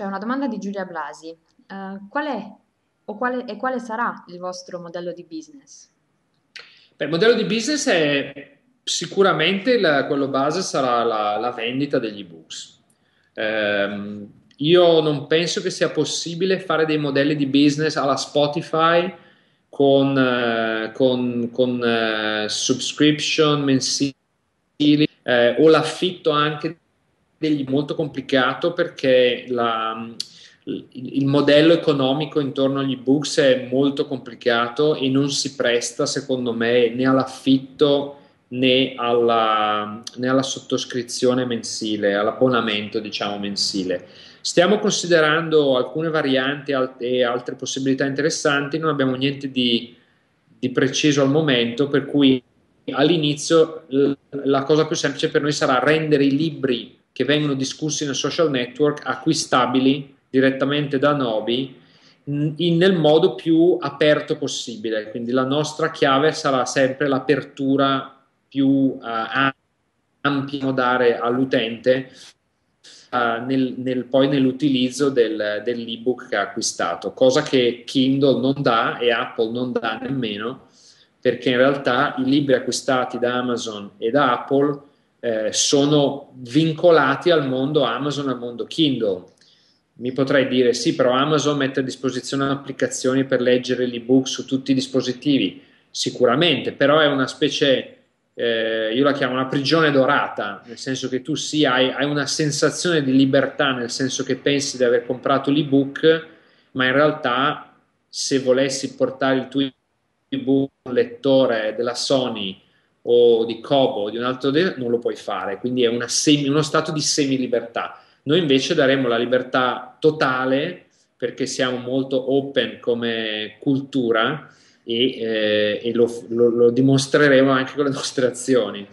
cioè una domanda di Giulia Blasi. Uh, qual è o quale, e quale sarà il vostro modello di business? Beh, il modello di business è sicuramente la, quello base sarà la, la vendita degli ebooks. Um, io non penso che sia possibile fare dei modelli di business alla Spotify con, uh, con, con uh, subscription mensili eh, o l'affitto anche degli molto complicato perché la, il modello economico intorno agli books è molto complicato e non si presta, secondo me, né all'affitto né alla, né alla sottoscrizione mensile, all'abbonamento, diciamo, mensile. Stiamo considerando alcune varianti e altre possibilità interessanti, non abbiamo niente di, di preciso al momento, per cui all'inizio la cosa più semplice per noi sarà rendere i libri che vengono discussi nel social network acquistabili direttamente da Nobi in, nel modo più aperto possibile. Quindi la nostra chiave sarà sempre l'apertura più uh, ampia da dare all'utente uh, nel, nel, poi nell'utilizzo del, dell'ebook che ha acquistato, cosa che Kindle non dà e Apple non dà nemmeno, perché in realtà i libri acquistati da Amazon e da Apple eh, sono vincolati al mondo Amazon, al mondo Kindle. Mi potrei dire sì, però Amazon mette a disposizione applicazioni per leggere l'ebook su tutti i dispositivi, sicuramente, però è una specie, eh, io la chiamo una prigione dorata, nel senso che tu sì, hai, hai una sensazione di libertà, nel senso che pensi di aver comprato l'ebook, ma in realtà se volessi portare il tuo ebook lettore della Sony o di Kobo o di un altro non lo puoi fare, quindi è semi, uno stato di semi-libertà. Noi invece daremo la libertà totale perché siamo molto open come cultura e, eh, e lo, lo, lo, dimostreremo anche con le nostre azioni.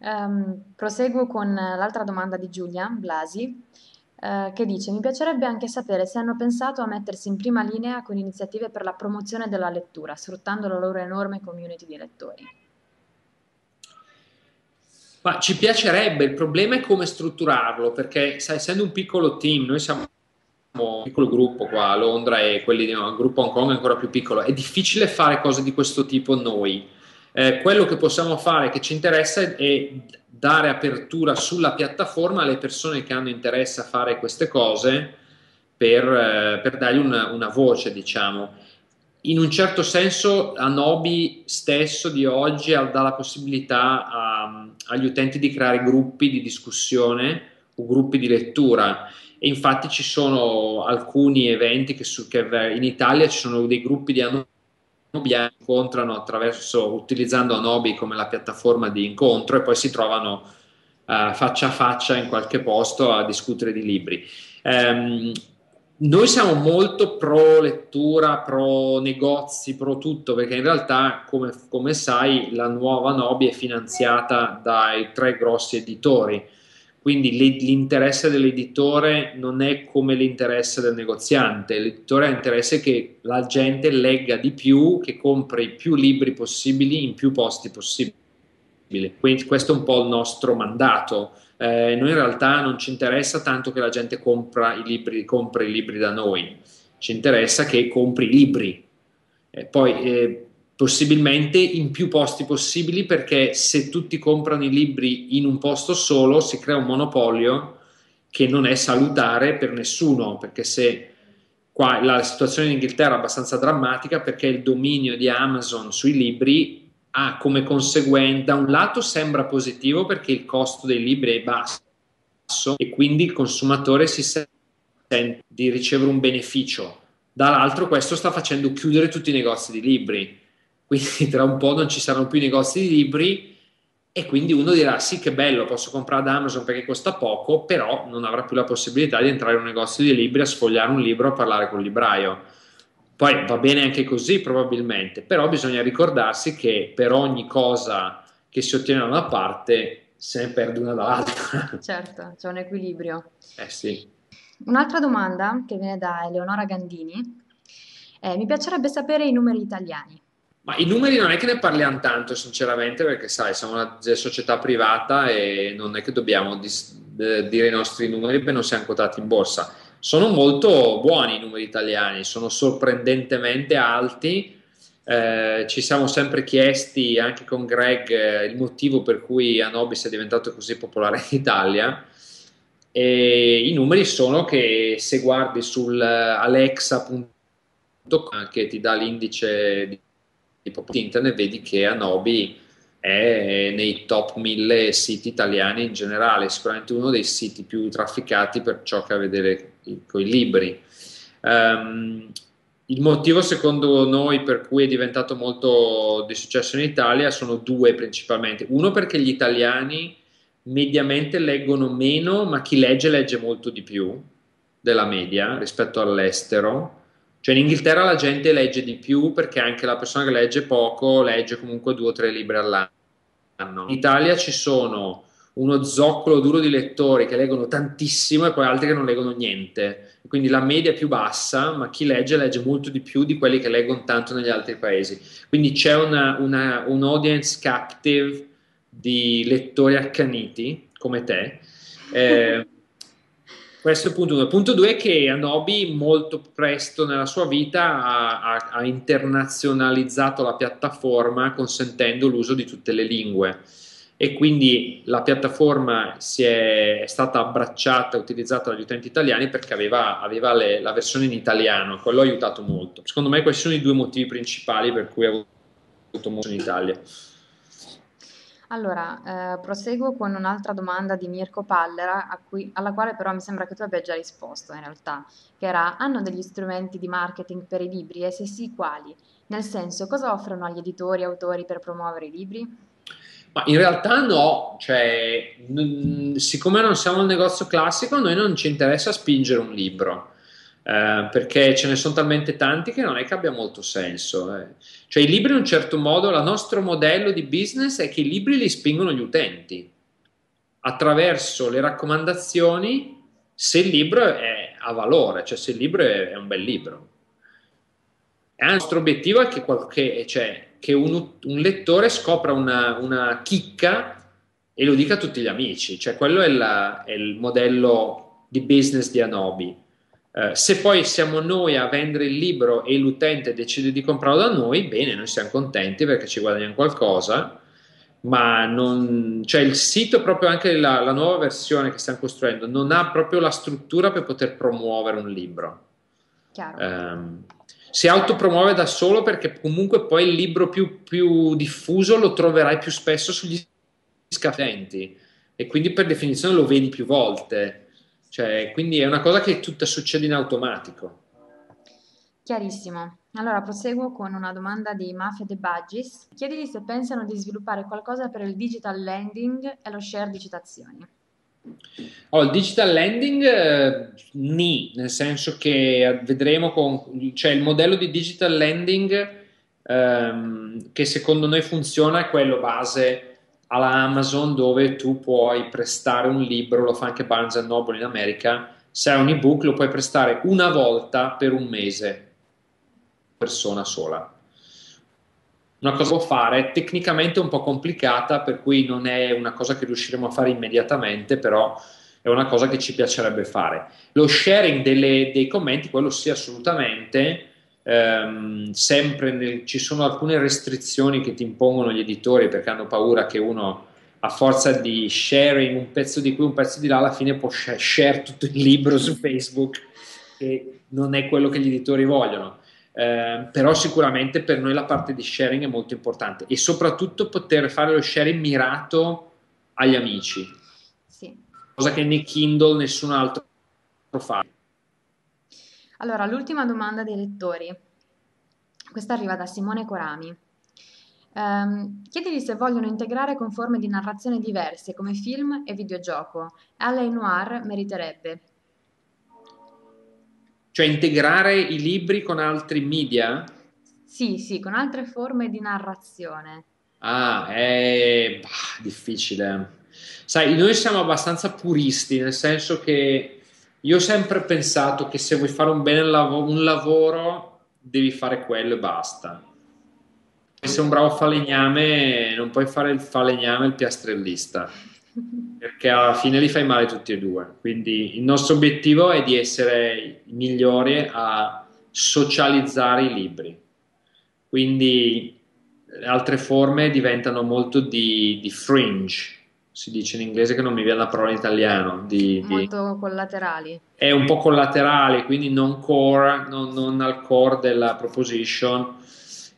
um, proseguo con l'altra domanda di Giulia Blasi. Uh, che dice: Mi piacerebbe anche sapere se hanno pensato a mettersi in prima linea con iniziative per la promozione della lettura, sfruttando la loro enorme community di lettori. Ma ci piacerebbe, il problema è come strutturarlo, perché sai, essendo un piccolo team, noi siamo un piccolo gruppo qua a Londra e quelli di un gruppo Hong Kong è ancora più piccolo, è difficile fare cose di questo tipo noi. Eh, quello che possiamo fare, che ci interessa, è dare apertura sulla piattaforma alle persone che hanno interesse a fare queste cose per, eh, per dargli una, una voce, diciamo. In un certo senso Anobi stesso di oggi dà la possibilità a, agli utenti di creare gruppi di discussione o gruppi di lettura. E infatti ci sono alcuni eventi che, su, che in Italia ci sono dei gruppi di Anobi che incontrano attraverso utilizzando Anobi come la piattaforma di incontro e poi si trovano uh, faccia a faccia in qualche posto a discutere di libri. Um, noi siamo molto pro lettura, pro negozi, pro tutto, perché in realtà, come, come sai, la nuova Nobi è finanziata dai tre grossi editori. Quindi l'interesse dell'editore non è come l'interesse del negoziante, l'editore ha interesse che la gente legga di più, che compri più libri possibili in più posti possibili. Quindi questo è un po' il nostro mandato eh, noi in realtà non ci interessa tanto che la gente compra i libri, compri i libri da noi, ci interessa che compri i libri. Eh, poi eh, possibilmente in più posti possibili perché se tutti comprano i libri in un posto solo si crea un monopolio che non è salutare per nessuno, perché se qua la situazione in Inghilterra è abbastanza drammatica perché il dominio di Amazon sui libri ha come conseguenza, da un lato sembra positivo perché il costo dei libri è basso e quindi il consumatore si sente di ricevere un beneficio, dall'altro questo sta facendo chiudere tutti i negozi di libri, quindi tra un po' non ci saranno più negozi di libri e quindi uno dirà sì che bello, posso comprare da Amazon perché costa poco, però non avrà più la possibilità di entrare in un negozio di libri a sfogliare un libro a parlare col libraio poi va bene anche così probabilmente, però bisogna ricordarsi che per ogni cosa che si ottiene da una parte se ne perde una dall'altra. Certo, c'è un equilibrio. Eh sì. Un'altra domanda che viene da Eleonora Gandini è, mi piacerebbe sapere i numeri italiani. Ma i numeri non è che ne parliamo tanto, sinceramente, perché sai, siamo una società privata e non è che dobbiamo dis- eh, dire i nostri numeri perché non siamo quotati in borsa. Sono molto buoni i numeri italiani, sono sorprendentemente alti. Eh, ci siamo sempre chiesti anche con Greg eh, il motivo per cui Anobis è diventato così popolare in Italia. E I numeri sono che se guardi sul alexa.com che ti dà l'indice di, di internet, vedi che Anobi è nei top 1000 siti italiani in generale, sicuramente uno dei siti più trafficati per ciò che ha a vedere con i libri. Um, il motivo secondo noi per cui è diventato molto di successo in Italia sono due principalmente. Uno perché gli italiani mediamente leggono meno, ma chi legge legge molto di più della media rispetto all'estero. Cioè in Inghilterra la gente legge di più perché anche la persona che legge poco legge comunque due o tre libri all'anno. In Italia ci sono uno zoccolo duro di lettori che leggono tantissimo e poi altri che non leggono niente. Quindi la media è più bassa, ma chi legge legge molto di più di quelli che leggono tanto negli altri paesi. Quindi c'è una, una, un audience captive di lettori accaniti come te. Eh, questo è il punto 1. Il punto 2 è che Anobi molto presto nella sua vita ha, ha, ha, internazionalizzato la piattaforma consentendo l'uso di tutte le lingue e quindi la piattaforma è, è stata abbracciata utilizzata dagli utenti italiani perché aveva, aveva le, la versione in italiano, quello ha aiutato molto. Secondo me questi sono i due motivi principali per cui ha avuto molto in Italia. Allora, eh, proseguo con un'altra domanda di Mirko Pallera, cui- alla quale però mi sembra che tu abbia già risposto in realtà, che era, hanno degli strumenti di marketing per i libri e se sì, quali? Nel senso, cosa offrono agli editori e autori per promuovere i libri? Ma in realtà no, cioè, n- siccome non siamo un negozio classico, noi non ci interessa spingere un libro. Eh, perché ce ne sono talmente tanti che non è che abbia molto senso. Eh. Cioè i libri in un certo modo, il nostro modello di business è che i libri li spingono gli utenti attraverso le raccomandazioni se il libro è, ha valore, cioè se il libro è, è un bel libro. E il nostro obiettivo è che, qualche, cioè, che un, un, lettore scopra una, una, chicca e lo dica a tutti gli amici, cioè quello è, la, è il modello di business di Anobi eh, se poi siamo noi a vendere il libro e l'utente decide di comprarlo da noi, bene, noi siamo contenti perché ci guadagniamo qualcosa, ma non, cioè il sito, proprio anche la, la, nuova versione che stiamo costruendo, non ha proprio la struttura per poter promuovere un libro. Um, si autopromuove da solo perché comunque poi il libro più, più diffuso lo troverai più spesso sugli scaffenti e quindi per definizione lo vedi più volte. Cioè, quindi è una cosa che tutta succede in automatico. Chiarissimo. Allora proseguo con una domanda di Mafia De Badgis. Chiedigli se pensano di sviluppare qualcosa per il digital lending e lo share di citazioni. Oh, il digital lending eh, ni, nel senso che vedremo con, cioè il modello di digital lending ehm, che secondo noi funziona è quello base alla Amazon dove tu puoi prestare un libro, lo fa anche Barnes Noble in America, se hai un ebook lo puoi prestare una volta per un mese, persona sola. Una cosa può fare, tecnicamente un po' complicata, per cui non è una cosa che riusciremo a fare immediatamente, però è una cosa che ci piacerebbe fare. Lo sharing delle, dei commenti, quello sì assolutamente, ehm, sempre nel, ci sono alcune restrizioni che ti impongono gli editori perché hanno paura che uno a forza di sharing un pezzo di qui, un pezzo di là, alla fine può share tutto il libro su Facebook e non è quello che gli editori vogliono. Eh, però sicuramente per noi la parte di sharing è molto importante e soprattutto poter fare lo sharing mirato agli amici. Sì. Cosa che nei Kindle nessun altro fa. Allora, l'ultima domanda dei lettori. Questa arriva da Simone Corami. Um, chiedili se vogliono integrare con forme di narrazione diverse come film e videogioco. L.A. Noir meriterebbe. Cioè integrare i libri con altri media? Sì, sì, con altre forme di narrazione. Ah, è bah, difficile. Sai, noi siamo abbastanza puristi, nel senso che io ho sempre pensato che se vuoi fare un bene lav- un lavoro, devi fare quello e basta. Se sei un bravo falegname, non puoi fare il falegname il piastrellista. perché alla fine li fai male tutti e due. Quindi il nostro obiettivo è di essere migliori a socializzare i libri. Quindi altre forme diventano molto di, di fringe, si dice in inglese che non mi viene la parola in italiano. Di, Molto di... collaterali. È un po' collaterali, quindi non core, non, non al core della proposition,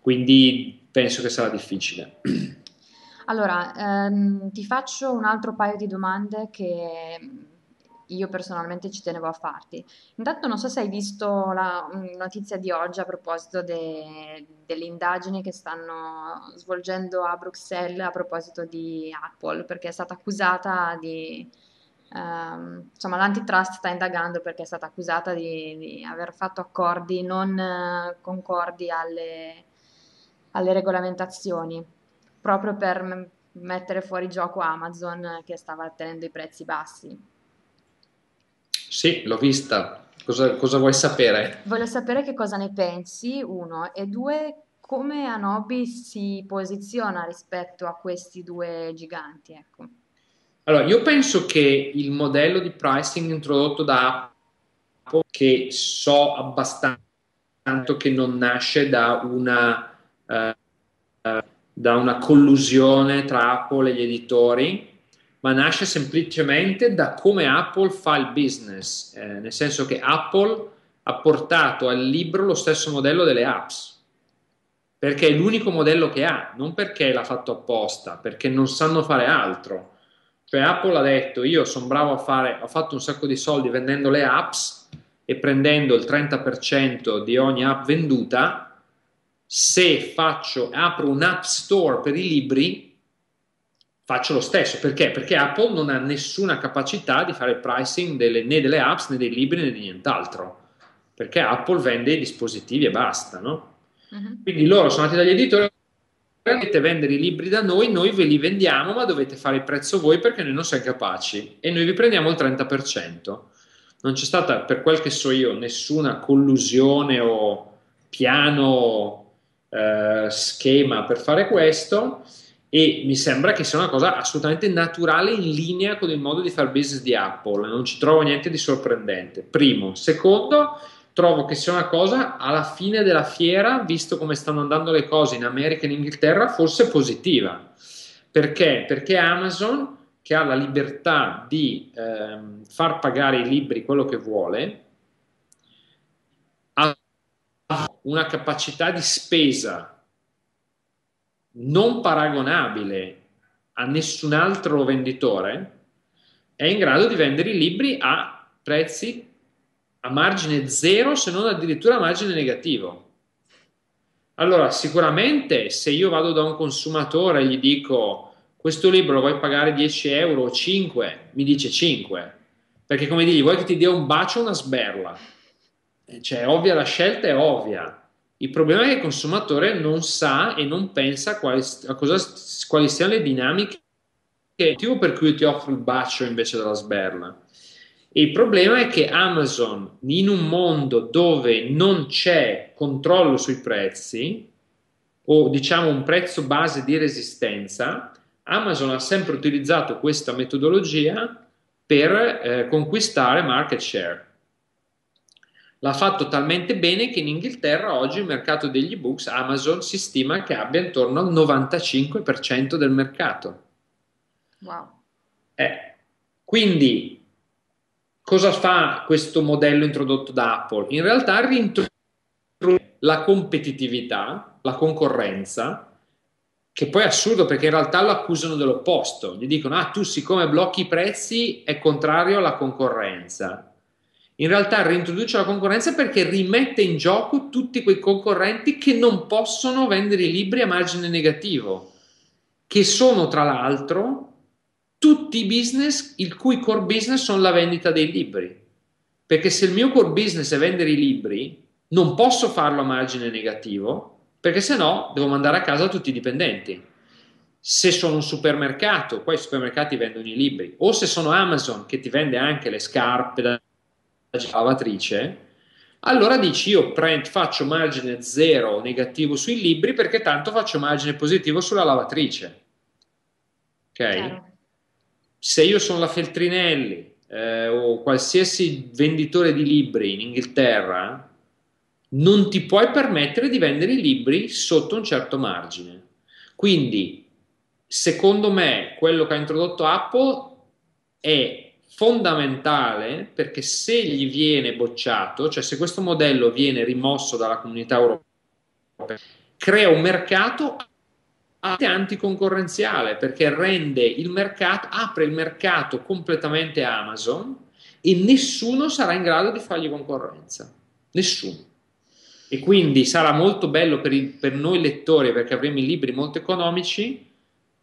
quindi penso che sarà difficile. Allora, ehm, ti faccio un altro paio di domande che io personalmente ci tenevo a farti. Intanto non so se hai visto la notizia di oggi a proposito de, delle indagini che stanno svolgendo a Bruxelles a proposito di Apple, perché è stata accusata di... Um, insomma, l'antitrust sta indagando perché è stata accusata di, di aver fatto accordi non uh, concordi alle, alle regolamentazioni, proprio per mettere fuori gioco Amazon che stava tenendo i prezzi bassi. Sì, l'ho vista. Cosa, cosa, vuoi sapere? Voglio sapere che cosa ne pensi, uno, e due, come Anobi si posiziona rispetto a questi due giganti. Ecco. Allora, io penso che il modello di pricing introdotto da Apple, che so abbastanza che non nasce da una, uh, da una collusione tra Apple e gli editori, ma nasce semplicemente da come Apple fa il business, eh, nel senso che Apple ha portato al libro lo stesso modello delle apps, perché è l'unico modello che ha, non perché l'ha fatto apposta, perché non sanno fare altro. Cioè Apple ha detto io sono bravo a fare, ho fatto un sacco di soldi vendendo le apps e prendendo il 30% di ogni app venduta, se faccio, apro un app store per i libri, faccio lo stesso. Perché? Perché Apple non ha nessuna capacità di fare il pricing delle, né delle apps né dei libri né di nient'altro. Perché Apple vende i dispositivi e basta, no? Uh-huh. Quindi loro sono andati dagli editori dovete vendere i libri da noi, noi ve li vendiamo, ma dovete fare il prezzo voi perché noi non siamo capaci e noi vi prendiamo il 30%. Non c'è stata, per quel che so io, nessuna collusione o piano eh, schema per fare questo e mi sembra che sia una cosa assolutamente naturale in linea con il modo di fare business di Apple, non ci trovo niente di sorprendente. Primo, secondo, trovo che sia una cosa alla fine della fiera, visto come stanno andando le cose in America e in Inghilterra, forse positiva. Perché? Perché Amazon, che ha la libertà di ehm, far pagare i libri quello che vuole, ha una capacità di spesa non paragonabile a nessun altro venditore, è in grado di vendere i libri a prezzi a margine zero, se non addirittura a margine negativo. Allora, sicuramente se io vado da un consumatore e gli dico questo libro lo vuoi pagare 10 euro o 5, mi dice 5, perché come digli, vuoi che ti dia un bacio o una sberla? Cioè, ovvia la scelta è ovvia. Il problema è che il consumatore non sa e non pensa quali, a cosa, quali siano le dinamiche che è il motivo per cui ti offro il bacio invece della sberla. E il problema è che Amazon, in un mondo dove non c'è controllo sui prezzi, o diciamo un prezzo base di resistenza, Amazon ha sempre utilizzato questa metodologia per eh, conquistare market share l'ha fatto talmente bene che in Inghilterra oggi il mercato degli ebooks Amazon si stima che abbia intorno al 95% del mercato. Wow. Eh, quindi cosa fa questo modello introdotto da Apple? In realtà rintroduce la competitività, la concorrenza, che poi è assurdo perché in realtà lo accusano dell'opposto, gli dicono ah tu siccome blocchi i prezzi è contrario alla concorrenza in realtà reintroduce la concorrenza perché rimette in gioco tutti quei concorrenti che non possono vendere i libri a margine negativo, che sono tra l'altro tutti i business il cui core business sono la vendita dei libri. Perché se il mio core business è vendere i libri, non posso farlo a margine negativo, perché se no devo mandare a casa tutti i dipendenti. Se sono un supermercato, qua i supermercati vendono i libri, o se sono Amazon che ti vende anche le scarpe da lavatrice, allora dici io prend, faccio margine zero negativo sui libri perché tanto faccio margine positivo sulla lavatrice. Ok? Chiaro. se io sono la Feltrinelli eh, o qualsiasi venditore di libri in Inghilterra, non ti puoi permettere di vendere i libri sotto un certo margine. Quindi, secondo me, quello che ha introdotto Apple è fondamentale perché se gli viene bocciato, cioè se questo modello viene rimosso dalla comunità europea, crea un mercato anticoncorrenziale perché rende il mercato, apre il mercato completamente a Amazon e nessuno sarà in grado di fargli concorrenza. Nessuno. E quindi sarà molto bello per, il, per noi lettori perché avremo i libri molto economici,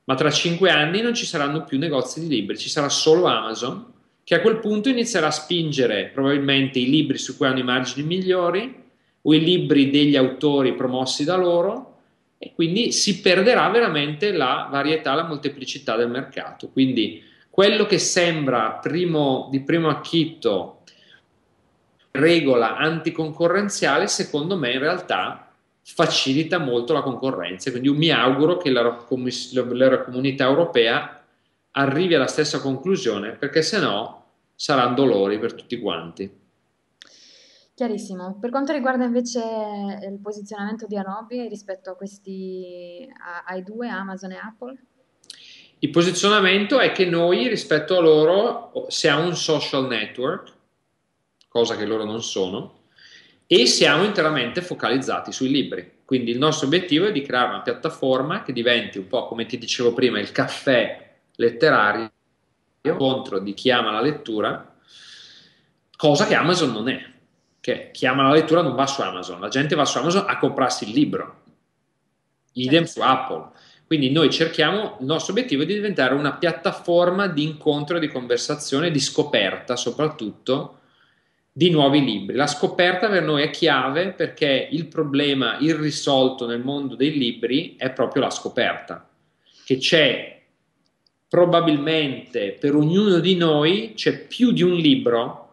ma tra cinque anni non ci saranno più negozi di libri, ci sarà solo Amazon che a quel punto inizierà a spingere probabilmente i libri su cui hanno i margini migliori o i libri degli autori promossi da loro e quindi si perderà veramente la varietà, la molteplicità del mercato. Quindi quello che sembra primo, di primo acchitto regola anticoncorrenziale, secondo me in realtà facilita molto la concorrenza. Quindi mi auguro che la, la comunità europea arrivi alla stessa conclusione, perché se no saranno dolori per tutti quanti. Chiarissimo. Per quanto riguarda invece il posizionamento di Anobi rispetto a questi, a- ai due, Amazon e Apple? Il posizionamento è che noi rispetto a loro siamo un social network, cosa che loro non sono, e siamo interamente focalizzati sui libri. Quindi il nostro obiettivo è di creare una piattaforma che diventi un po' come ti dicevo prima il caffè letterario contro di chi ama la lettura, cosa che Amazon non è che chi ama la lettura non va su Amazon, la gente va su Amazon a comprarsi il libro, idem certo. su Apple. Quindi noi cerchiamo, il nostro obiettivo è di diventare una piattaforma di incontro, di conversazione, di scoperta soprattutto di nuovi libri. La scoperta per noi è chiave perché il problema irrisolto nel mondo dei libri è proprio la scoperta, che c'è probabilmente per ognuno di noi c'è più di un libro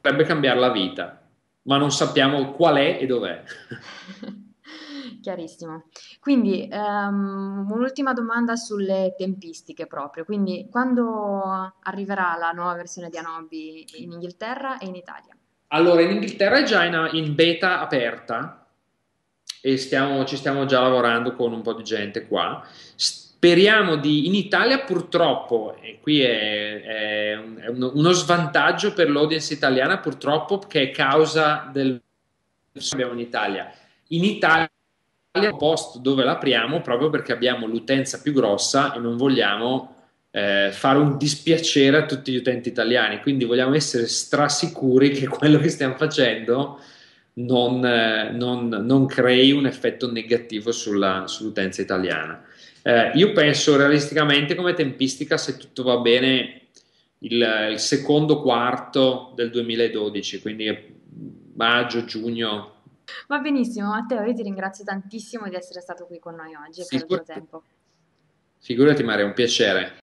potrebbe cambiare la vita, ma non sappiamo qual è e dov'è. Chiarissimo. Quindi um, un'ultima domanda sulle tempistiche proprio. Quindi quando arriverà la nuova versione di Anobi in Inghilterra e in Italia? Allora, in Inghilterra è già in, in beta aperta e stiamo, ci stiamo già lavorando con un po' di gente qua. Speriamo di, in Italia purtroppo, e qui è, è, è uno svantaggio per l'audience italiana purtroppo che è causa del abbiamo in Italia. In Italia è un posto dove l'apriamo proprio perché abbiamo l'utenza più grossa e non vogliamo eh, fare un dispiacere a tutti gli utenti italiani, quindi vogliamo essere strasicuri che quello che stiamo facendo non, eh, non, non crei un effetto negativo sulla, sull'utenza italiana. Eh, io penso realisticamente come tempistica, se tutto va bene, il, il secondo quarto del 2012, quindi maggio, giugno. Va benissimo, Matteo, io ti ringrazio tantissimo di essere stato qui con noi oggi e per il tuo tempo. Figurati Maria, è un piacere.